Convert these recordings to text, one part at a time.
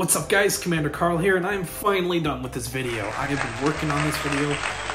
What's up guys, Kommander Karl here, and I'm finally done with this video. I have been working on this video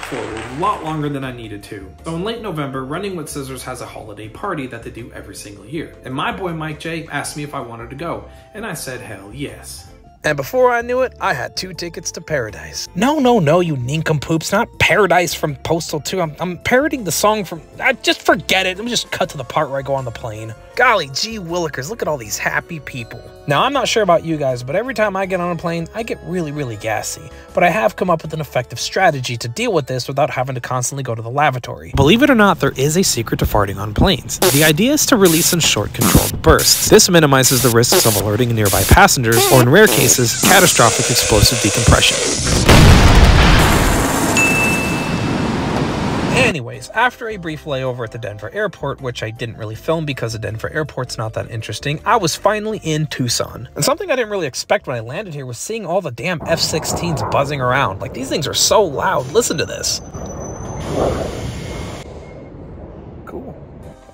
for a lot longer than I needed to. So in late November, Running with Scissors has a holiday party that they do every single year. And my boy Mike J asked me if I wanted to go, and I said hell yes. And before I knew it, I had two tickets to Paradise. No, no, no, you nincompoops, not Paradise from Postal 2. I'm, I'm parodying the song from. I just forget it. Let me just cut to the part where I go on the plane. Golly gee willikers, look at all these happy people. Now, I'm not sure about you guys, but every time I get on a plane, I get really, really gassy. But I have come up with an effective strategy to deal with this without having to constantly go to the lavatory. Believe it or not, there is a secret to farting on planes. The idea is to release in short, controlled bursts. This minimizes the risks of alerting nearby passengers, or in rare cases, catastrophic explosive decompression. Anyways, after a brief layover at the Denver airport, which I didn't really film because the Denver airport's not that interesting, I was finally in Tucson. And something I didn't really expect when I landed here was seeing all the damn F 16s buzzing around. Like, these things are so loud. Listen to this.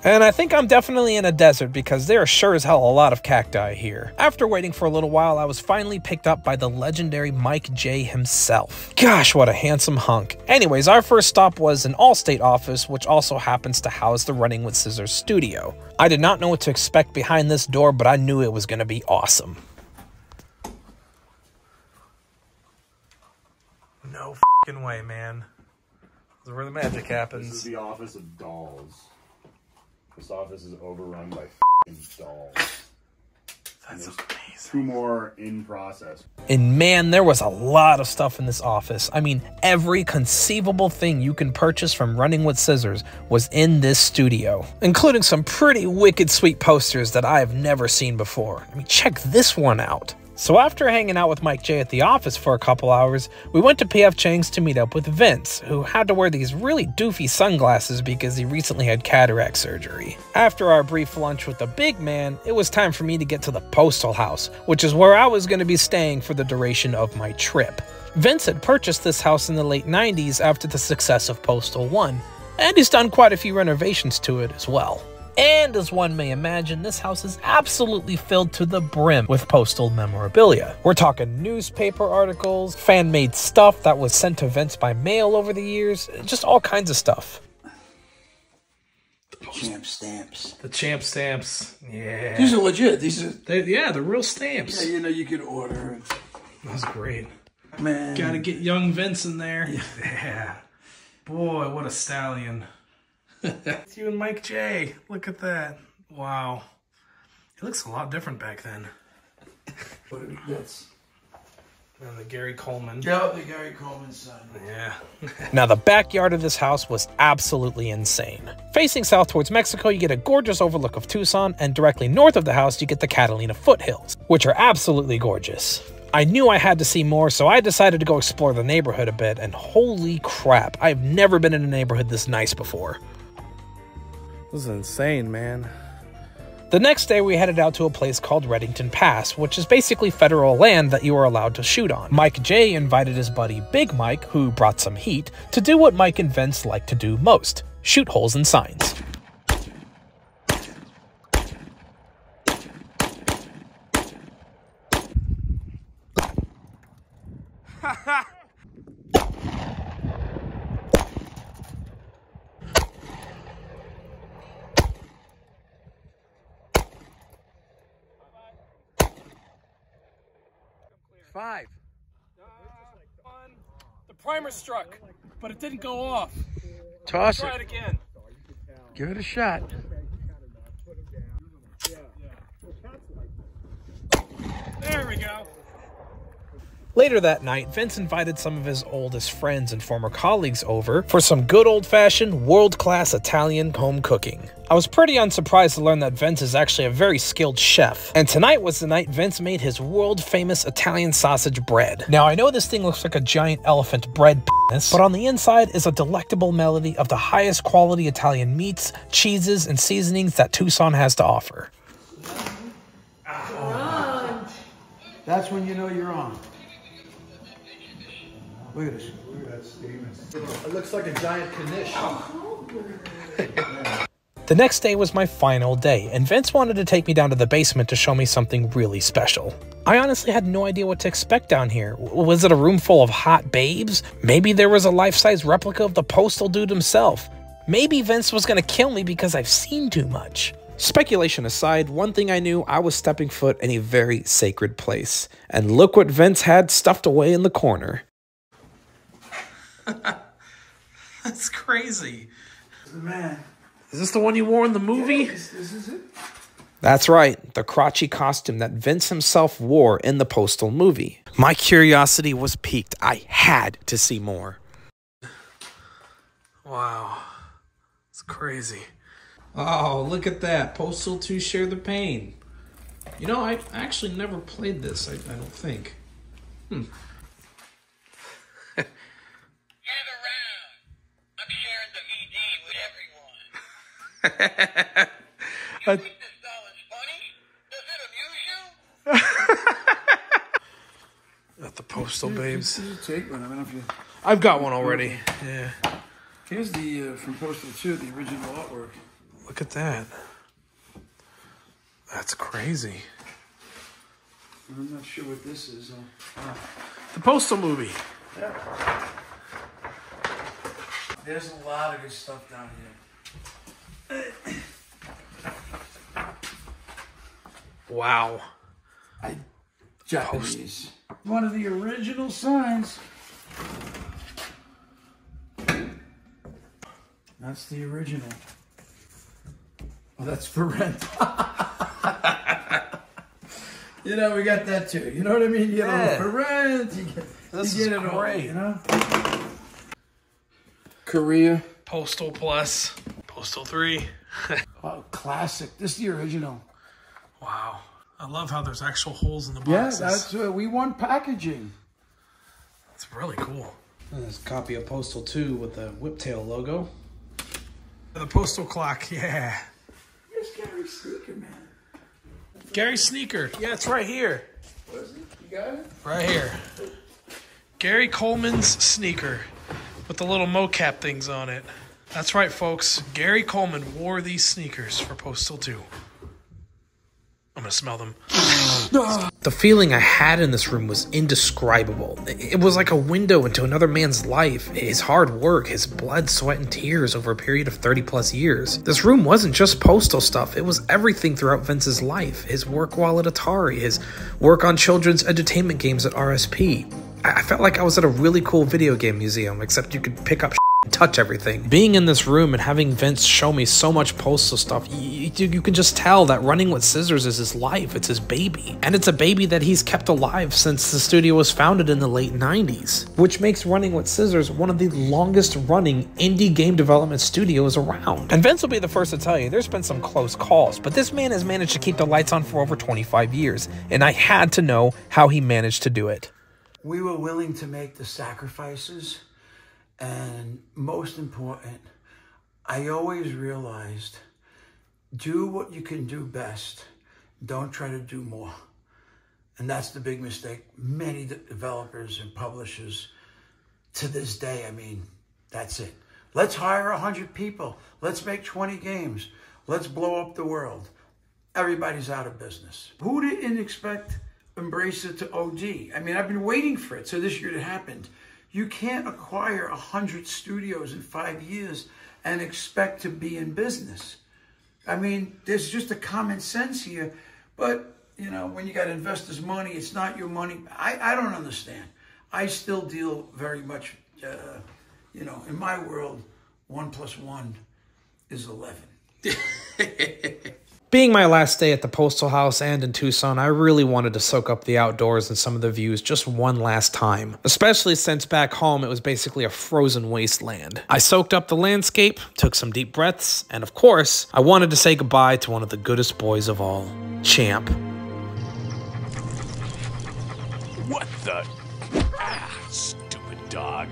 And I think I'm definitely in a desert because there are sure as hell a lot of cacti here. After waiting for a little while, I was finally picked up by the legendary Mike J himself. Gosh, what a handsome hunk. Anyways, our first stop was an Allstate office, which also happens to house the Running with Scissors studio. I did not know what to expect behind this door, but I knew it was going to be awesome. No fucking way, man. This is where the magic happens. This is the office of dolls. This office is overrun by f**ing dolls. That's amazing. Two more in process. And man, there was a lot of stuff in this office. I mean, every conceivable thing you can purchase from Running with Scissors was in this studio, including some pretty wicked sweet posters that I have never seen before. I mean, check this one out. So after hanging out with Mike J at the office for a couple hours, we went to PF Chang's to meet up with Vince, who had to wear these really doofy sunglasses because he recently had cataract surgery. After our brief lunch with the big man, it was time for me to get to the postal house, which is where I was going to be staying for the duration of my trip. Vince had purchased this house in the late 90s after the success of Postal 1, and he's done quite a few renovations to it as well. And as one may imagine, this house is absolutely filled to the brim with postal memorabilia. We're talking newspaper articles, fan made stuff that was sent to Vince by mail over the years, just all kinds of stuff. Champ stamps. The champ stamps. Yeah. These are legit. These are. They, yeah, the real stamps. Yeah, you know, you could order. That's great. Man. Gotta get young Vince in there. Yeah. Boy, what a stallion. It's you and Mike J. Look at that. Wow. It looks a lot different back then. That's. And the Gary Coleman. Yeah, the Gary Coleman son. Yeah. Now, the backyard of this house was absolutely insane. Facing south towards Mexico, you get a gorgeous overlook of Tucson, and directly north of the house, you get the Catalina foothills, which are absolutely gorgeous. I knew I had to see more, so I decided to go explore the neighborhood a bit, and holy crap, I've never been in a neighborhood this nice before. This is insane, man. The next day, we headed out to a place called Redington Pass, which is basically federal land that you are allowed to shoot on. Mike J invited his buddy Big Mike, who brought some heat, to do what Mike and Vince like to do most shoot holes in signs. Five. The primer struck, but it didn't go off. Toss Try it it. again. Give it a shot. There we go. Later that night, Vince invited some of his oldest friends and former colleagues over for some good old fashioned, world class Italian home cooking. I was pretty unsurprised to learn that Vince is actually a very skilled chef, and tonight was the night Vince made his world famous Italian sausage bread. Now, I know this thing looks like a giant elephant bread penis, but on the inside is a delectable melody of the highest quality Italian meats, cheeses, and seasonings that Tucson has to offer. That's when you know you're on. Look at this. Look at that Stevens. It looks like a giant knish. The next day was my final day, and Vince wanted to take me down to the basement to show me something really special. I honestly had no idea what to expect down here. Was it a room full of hot babes? Maybe there was a life size replica of the postal dude himself. Maybe Vince was gonna kill me because I've seen too much. Speculation aside, one thing I knew I was stepping foot in a very sacred place. And look what Vince had stuffed away in the corner. That's crazy. Man, Is this the one you wore in the movie? this, this is it. That's right, the Krotchy costume that Vince himself wore in the Postal movie. My curiosity was piqued. I had to see more. Wow. It's crazy. Oh, look at that. Postal 2 Share the Pain. You know, I actually never played this, I, I don't think. Hmm. Gather round. I'm sharing the ED with everyone. You think this doll is funny? Does it amuse you? At the Postal Babes. You take one. I don't know if you. I've got one already. Yeah. Here's the uh, from Postal 2, the original artwork. Look at that. That's crazy. I'm not sure what this is. Uh, The Postal movie. there's a lot of good stuff down here. Wow. I Japanese. One of the original signs. That's the original. Oh, that's for rent. you know, we got that too. You know what I mean? You know, Yeah. for rent. You get, This you is get it all, you know? Korea. Postal Plus. Postal 3. Oh, classic. This is the original. Wow. I love how there's actual holes in the boxes. Yeah, boxes. that's uh, we want packaging. That's really cool. This copy of Postal 2 with the whiptail logo. The postal clock, yeah. Here's Gary Sneaker, man. Gary Sneaker. Yeah, it's right here. What is it? You got it? Right here. Gary Coleman's sneaker with the little mocap things on it. That's right, folks. Gary Coleman wore these sneakers for Postal 2. Gonna smell them. the feeling I had in this room was indescribable. It was like a window into another man's life, his hard work, his blood, sweat, and tears over a period of 30 plus years. This room wasn't just postal stuff, it was everything throughout Vince's life his work while at Atari, his work on children's entertainment games at RSP. I felt like I was at a really cool video game museum, except you could pick up touch everything. Being in this room and having Vince show me so much postal stuff, you, you, you can just tell that running with scissors is his life. It's his baby. And it's a baby that he's kept alive since the studio was founded in the late 90s, which makes Running with Scissors one of the longest running indie game development studios around. And Vince will be the first to tell you there's been some close calls, but this man has managed to keep the lights on for over 25 years, and I had to know how he managed to do it. we were willing to make the sacrifices and most important i always realized do what you can do best don't try to do more and that's the big mistake many developers and publishers to this day i mean that's it let's hire 100 people let's make 20 games let's blow up the world everybody's out of business. Who didn't expect Embracer to OD? I mean, I've been waiting for it. So this year it happened. You can't acquire a hundred studios in five years and expect to be in business. I mean, there's just a common sense here, but you know, when you got investors' money, it's not your money. I, I don't understand. I still deal very much, uh, you know, in my world, one plus one is eleven. Being my last day at the Postal House and in Tucson, I really wanted to soak up the outdoors and some of the views just one last time. Especially since back home it was basically a frozen wasteland. I soaked up the landscape, took some deep breaths, and of course, I wanted to say goodbye to one of the goodest boys of all, Champ. What the? Ah, stupid dog.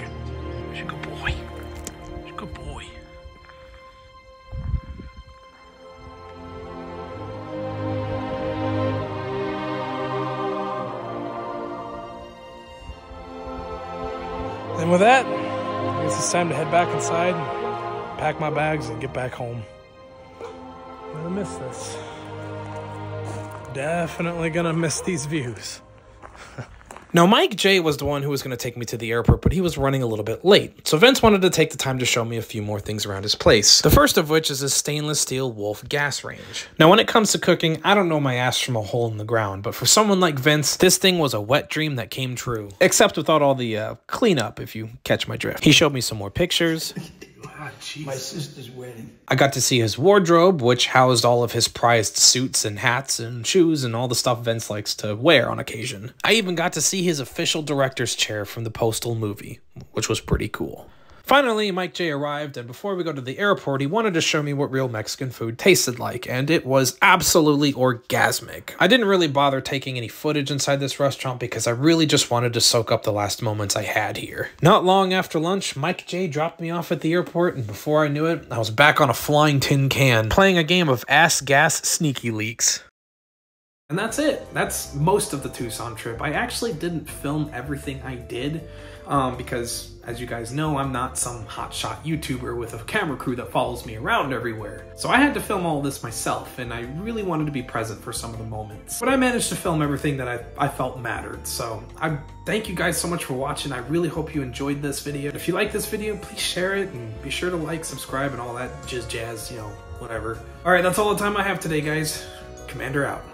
Good boy. Good boy. And with that, I guess it's time to head back inside and pack my bags and get back home. I'm gonna miss this. Definitely gonna miss these views. Now, Mike J was the one who was going to take me to the airport, but he was running a little bit late. So Vince wanted to take the time to show me a few more things around his place. The first of which is his stainless steel Wolf gas range. Now, when it comes to cooking, I don't know my ass from a hole in the ground, but for someone like Vince, this thing was a wet dream that came true. Except without all the uh, cleanup, if you catch my drift. He showed me some more pictures. Ah, My sister's wedding. I got to see his wardrobe, which housed all of his prized suits and hats and shoes and all the stuff Vince likes to wear on occasion. I even got to see his official director's chair from the Postal movie, which was pretty cool. Finally, Mike J arrived, and before we go to the airport, he wanted to show me what real Mexican food tasted like, and it was absolutely orgasmic. I didn't really bother taking any footage inside this restaurant because I really just wanted to soak up the last moments I had here. Not long after lunch, Mike J dropped me off at the airport, and before I knew it, I was back on a flying tin can, playing a game of Ass Gas Sneaky Leaks. And that's it. That's most of the Tucson trip. I actually didn't film everything I did um, because, as you guys know, I'm not some hotshot YouTuber with a camera crew that follows me around everywhere. So I had to film all this myself, and I really wanted to be present for some of the moments. But I managed to film everything that I, I felt mattered. So I thank you guys so much for watching. I really hope you enjoyed this video. If you like this video, please share it and be sure to like, subscribe, and all that jizz jazz, you know, whatever. All right, that's all the time I have today, guys. Kommander out.